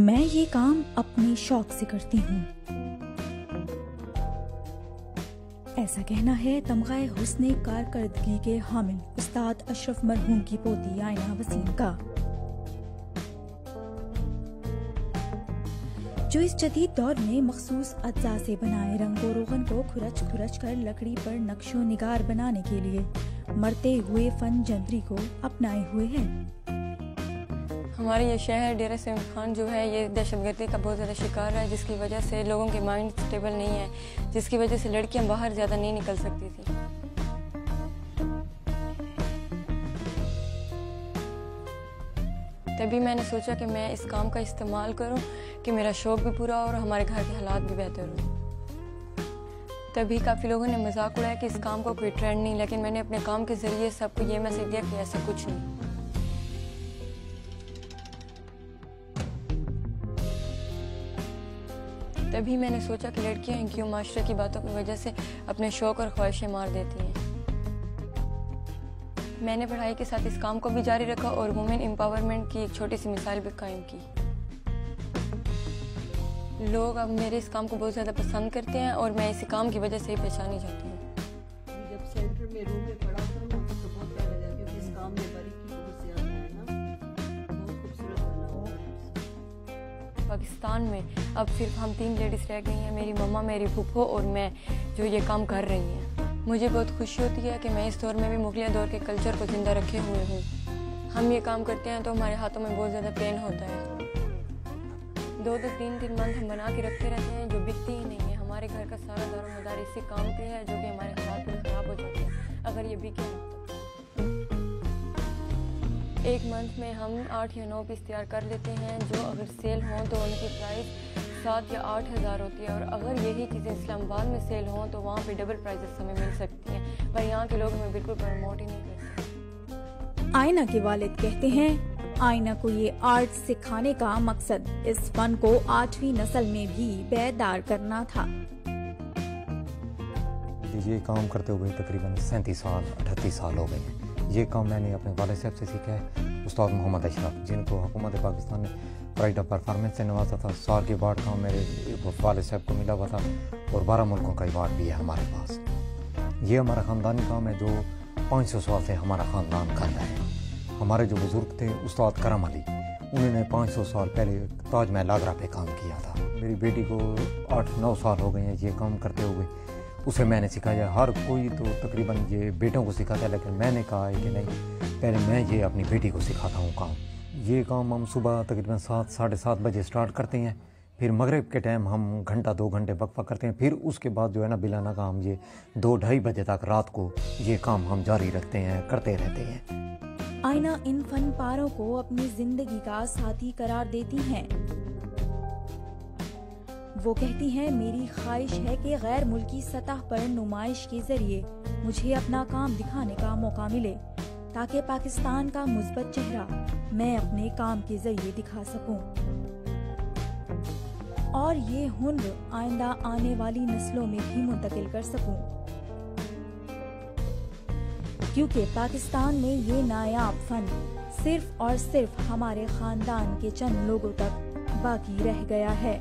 मैं ये काम अपने शौक से करती हूँ। ऐसा कहना है, तमगाए हुस्न कारकर्दगी के हामिल उस्ताद अशरफ मरहूम की पोती आयना वसीम का। जो इस जदीद दौर में मखसूस अज्जा से बनाए रंगो रोगन को खुरच खुरच कर लकड़ी पर नक्शो निगार बनाने के लिए मरते हुए फन जंतरी को अपनाए हुए हैं। हमारे ये शहर डेरा सिम खान जो है, ये दहशतगर्दी का बहुत ज़्यादा शिकार है, जिसकी वजह से लोगों के माइंड स्टेबल नहीं है, जिसकी वजह से लड़कियाँ बाहर ज़्यादा नहीं निकल सकती थी। तभी मैंने सोचा कि मैं इस काम का इस्तेमाल करूँ, कि मेरा शौक भी पूरा हो और हमारे घर के हालात भी बेहतर हो। तभी काफ़ी लोगों ने मज़ाक उड़ाया कि इस काम का कोई ट्रेंड नहीं, लेकिन मैंने अपने काम के ज़रिए सबको ये मैसेज दिया कि ऐसा कुछ नहीं। तभी मैंने सोचा कि लड़कियाँ क्यों माशरे की बातों की वजह से अपने शौक और ख्वाहिशें मार देती हैं। मैंने पढ़ाई के साथ इस काम को भी जारी रखा और वुमेन एम्पावरमेंट की एक छोटी सी मिसाल भी कायम की। लोग अब मेरे इस काम को बहुत ज़्यादा पसंद करते हैं और मैं इसी काम की वजह से ही पहचानी जाती हूँ। पाकिस्तान में, अब सिर्फ़ हम तीन लेडीज़ रह गई हैं, मेरी मम्मा, मेरी फूफो और मैं, जो ये काम कर रही हैं। मुझे बहुत खुशी होती है कि मैं इस दौर में भी मुगलिया दौर के कल्चर को ज़िंदा रखे हुए हूँ। हम ये काम करते हैं तो हमारे हाथों में बहुत ज़्यादा पेन होता है। दो दो तीन तीन मंथ हम बना के रखते रहते हैं, जो बिकती ही नहीं है। हमारे घर का सारा दारो मदार इसी काम पे है, जो कि हमारे हालात में ख़राब हो जाते हैं। अगर ये बिके एक मंथ में हम आठ या नौ पीस तैयार कर लेते हैं जो अगर सेल हों तो उनकी प्राइस सात या आठ हज़ार होती है। और अगर यही चीज़ें इस्लामाबाद में सेल हों तो वहाँ पे डबल प्राइजेस हमें मिल सकती हैं। पर यहाँ के लोग हमें बिल्कुल प्रमोट ही नहीं करते। आयना के वालिद कहते हैं आयना को ये आर्ट सिखाने का मकसद इस फन को आठवीं नस्ल में भी बेदार करना था। ये काम करते हुए तकरीबन सैंतीस साल अठतीस साल हो गए। हैं ये काम मैंने अपने वाले साहब से सीखा है, उस्ताद मोहम्मद अशरफ, जिनको हुकूमत पाकिस्तान ने प्राइड ऑफ़ परफॉर्मेंस से नवाजा था। साल के बाद काम मेरे वाले साहब को मिला हुआ था और बारह मुल्कों का अवार्ड भी है हमारे पास। ये हमारा ख़ानदानी काम है जो पाँच सौ साल से हमारा ख़ानदान कर रहा है। हमारे जो बुज़ुर्ग थे, उस्ताद करम अली, उन्होंने पाँच सौ साल पहले ताजमहल आगरा पे काम किया था। मेरी बेटी को आठ नौ साल हो गए हैं ये काम करते हुए। उसे मैंने सिखाया। हर कोई तो तकरीबन ये बेटों को सिखाता है, लेकिन मैंने कहा है कि नहीं, पहले मैं ये अपनी बेटी को सिखाता हूँ काम। ये काम हम सुबह तकरीबन सात, साढ़े सात बजे स्टार्ट करते हैं। फिर मगरब के टाइम हम घंटा, दो घंटे वक्फा करते हैं। फिर उसके बाद जो है ना, बिलाना का हम ये दो, ढाई बजे तक रात को ये काम हम जारी रखते हैं, करते रहते हैं। आईना इन फन पारों को अपनी ज़िंदगी का साथी करार देती हैं। वो कहती हैं, मेरी ख्वाहिश है कि गैर मुल्की सतह पर नुमाइश के ज़रिए मुझे अपना काम दिखाने का मौका मिले, ताकि पाकिस्तान का मुस्बत चेहरा मैं अपने काम के ज़रिए दिखा सकूँ। और ये हुनर आइंदा आने वाली नस्लों में भी मुंतकिल कर सकूँ। क्योंकि पाकिस्तान में ये नायाब फन सिर्फ़ और सिर्फ़ हमारे खानदान के चंद लोगों तक बाकी रह गया है।